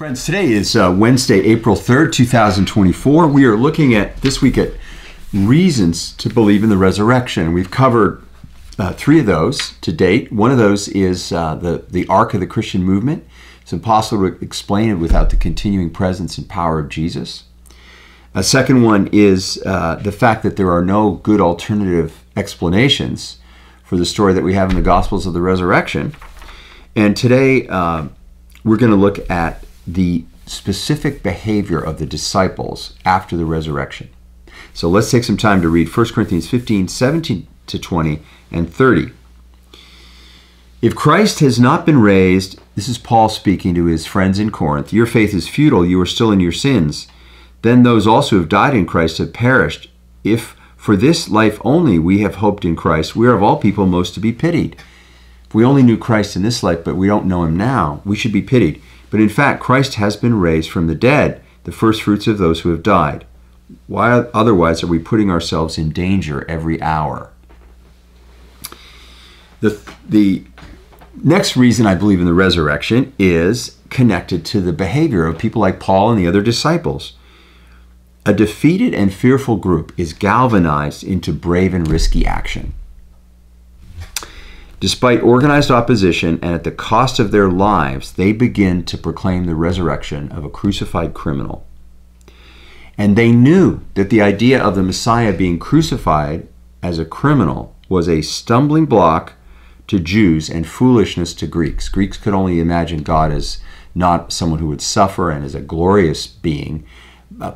Friends, today is uh, Wednesday, April 3rd, 2024. We are looking at this week at reasons to believe in the resurrection. We've covered uh, three of those to date. One of those is uh, the, the arc of the Christian movement. It's impossible to explain it without the continuing presence and power of Jesus. A second one is uh, the fact that there are no good alternative explanations for the story that we have in the Gospels of the resurrection. And today uh, we're going to look at the specific behavior of the disciples after the resurrection. So let's take some time to read 1 Corinthians 15, 17 to 20, and 30. If Christ has not been raised, this is Paul speaking to his friends in Corinth, your faith is futile, you are still in your sins. Then those also who have died in Christ have perished. If for this life only we have hoped in Christ, we are of all people most to be pitied. If we only knew Christ in this life, but we don't know him now, we should be pitied. But in fact, Christ has been raised from the dead, the first fruits of those who have died. Why otherwise are we putting ourselves in danger every hour? The, the next reason I believe in the resurrection is connected to the behavior of people like Paul and the other disciples. A defeated and fearful group is galvanized into brave and risky action. Despite organized opposition and at the cost of their lives, they begin to proclaim the resurrection of a crucified criminal. And they knew that the idea of the Messiah being crucified as a criminal was a stumbling block to Jews and foolishness to Greeks. Greeks could only imagine God as not someone who would suffer and as a glorious being,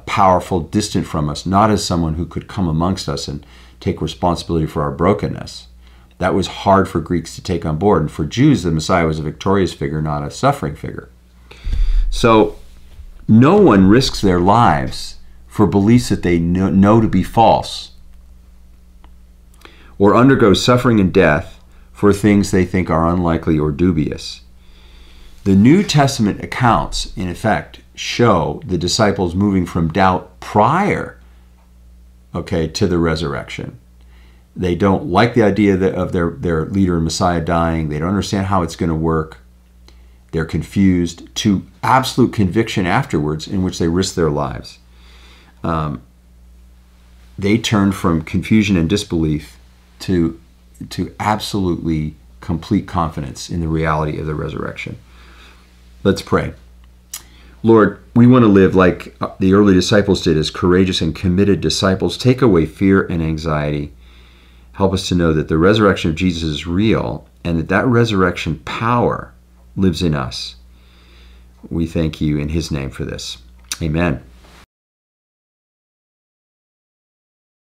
powerful, distant from us, not as someone who could come amongst us and take responsibility for our brokenness. That was hard for Greeks to take on board. And for Jews, the Messiah was a victorious figure, not a suffering figure. So no one risks their lives for beliefs that they know, to be false or undergo suffering and death for things they think are unlikely or dubious. The New Testament accounts, in effect, show the disciples moving from doubt prior okay to the resurrection they don't like the idea of their, their leader and Messiah dying. They don't understand how it's going to work. They're confused to absolute conviction afterwards, in which they risk their lives. Um, they turn from confusion and disbelief to, to absolutely complete confidence in the reality of the resurrection. Let's pray. Lord, we want to live like the early disciples did as courageous and committed disciples. Take away fear and anxiety help us to know that the resurrection of Jesus is real and that that resurrection power lives in us. We thank you in his name for this. Amen.